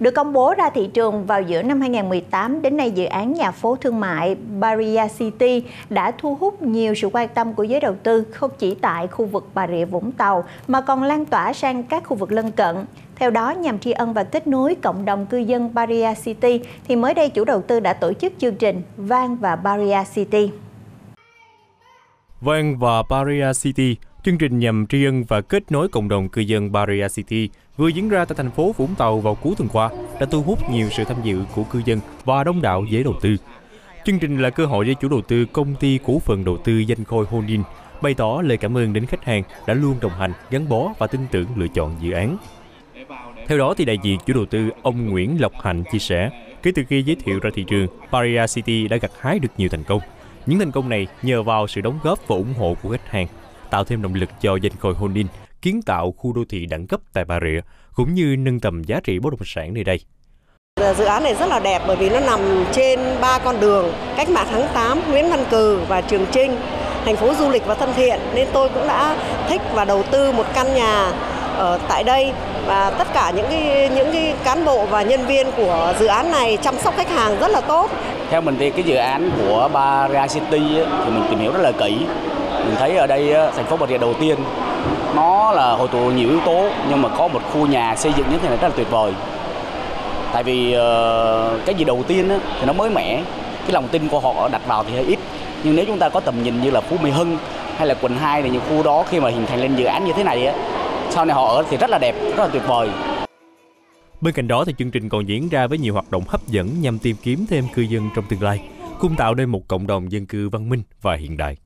Được công bố ra thị trường vào giữa năm 2018, đến nay dự án nhà phố thương mại Baria City đã thu hút nhiều sự quan tâm của giới đầu tư không chỉ tại khu vực Bà Rịa Vũng Tàu mà còn lan tỏa sang các khu vực lân cận. Theo đó, nhằm tri ân và kết nối cộng đồng cư dân Baria City, thì mới đây chủ đầu tư đã tổ chức chương trình Vang và Baria City. Vang và Baria City Chương trình nhằm tri ân và kết nối cộng đồng cư dân Baria City vừa diễn ra tại thành phố Vũng Tàu vào cuối tuần qua đã thu hút nhiều sự tham dự của cư dân và đông đảo giới đầu tư. Chương trình là cơ hội để chủ đầu tư công ty cổ phần đầu tư Danh Khôi Holding bày tỏ lời cảm ơn đến khách hàng đã luôn đồng hành, gắn bó và tin tưởng lựa chọn dự án. Theo đó thì đại diện chủ đầu tư ông Nguyễn Lộc Hạnh chia sẻ, kể từ khi giới thiệu ra thị trường, Baria City đã gặt hái được nhiều thành công. Những thành công này nhờ vào sự đóng góp và ủng hộ của khách hàng tạo thêm động lực cho danh khôi Holding kiến tạo khu đô thị đẳng cấp tại Bà Rịa, cũng như nâng tầm giá trị bất động sản nơi đây. Dự án này rất là đẹp bởi vì nó nằm trên ba con đường cách mạng tháng 8, Nguyễn Văn Cừ và Trường Trinh, thành phố du lịch và thân thiện nên tôi cũng đã thích và đầu tư một căn nhà ở tại đây và tất cả những cái những cái cán bộ và nhân viên của dự án này chăm sóc khách hàng rất là tốt. Theo mình thì cái dự án của Baria City thì mình tìm hiểu rất là kỹ mình thấy ở đây thành phố Bà Rịa đầu tiên nó là hội tụ nhiều yếu tố nhưng mà có một khu nhà xây dựng như thế này rất là tuyệt vời. Tại vì ờ, cái gì đầu tiên thì nó mới mẻ. Cái lòng tin của họ đặt vào thì hơi ít. Nhưng nếu chúng ta có tầm nhìn như là Phú Mỹ Hưng hay là quận 2 thì những khu đó khi mà hình thành lên dự án như thế này á sau này họ ở thì rất là đẹp rất là tuyệt vời. Bên cạnh đó thì chương trình còn diễn ra với nhiều hoạt động hấp dẫn nhằm tìm kiếm thêm cư dân trong tương lai, cùng tạo nên một cộng đồng dân cư văn minh và hiện đại.